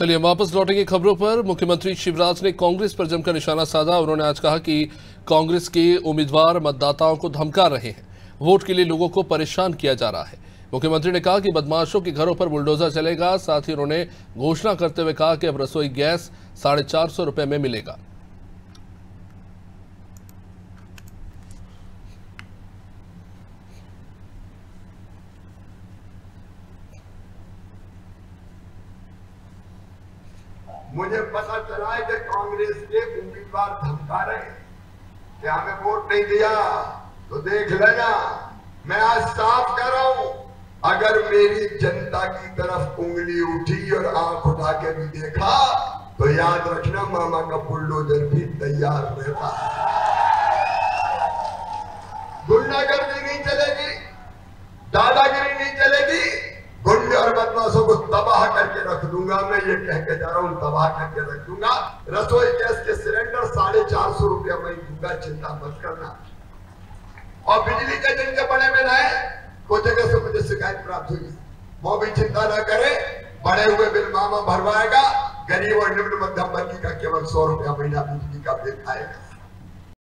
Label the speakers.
Speaker 1: चलिए वापस लौटेंगे खबरों पर। मुख्यमंत्री शिवराज ने कांग्रेस पर जमकर निशाना साधा। उन्होंने आज कहा कि कांग्रेस के उम्मीदवार मतदाताओं को धमका रहे हैं। वोट के लिए लोगों को परेशान किया जा रहा है। मुख्यमंत्री ने कहा कि बदमाशों के घरों पर बुलडोजर चलेगा। साथ ही उन्होंने घोषणा करते हुए कहा कि अब रसोई गैस साढ़े चार सौ रुपये में मिलेगा।
Speaker 2: मुझे पता चला है कि कांग्रेस के उम्मीदवार धमका रहे कि हमें वोट नहीं दिया? तो देख लेना। मैं आज साफ़ कर रहा हूँ, अगर मेरी जनता की तरफ़ उंगली उठी और आँख उठा के भी देखा तो याद रखना, मामा का बुलडोजर भी तैयार रहता। गुंडागर्दी नहीं चलेगी, दादागिरी नहीं चलेगी, गुंडे और बदमाशों को तबाह रख दूँगा, मैं ये कह के जा रहा हूँ, तबाह करके रख दूँगा। रसोई गैस के सिलेंडर साढ़े चार सौ रुपया मैं दूँगा, चिंता मत करना। और बिजली के जिनके बड़े में है कोई जगह से मुझे शिकायत प्राप्त हुई। वो भी चिंता न करे, बड़े हुए बिल मामा भरवाएगा, गरीब और निम्न मध्यम वर्गी का केवल सौ रुपया महीना बिजली का बिल आएगा।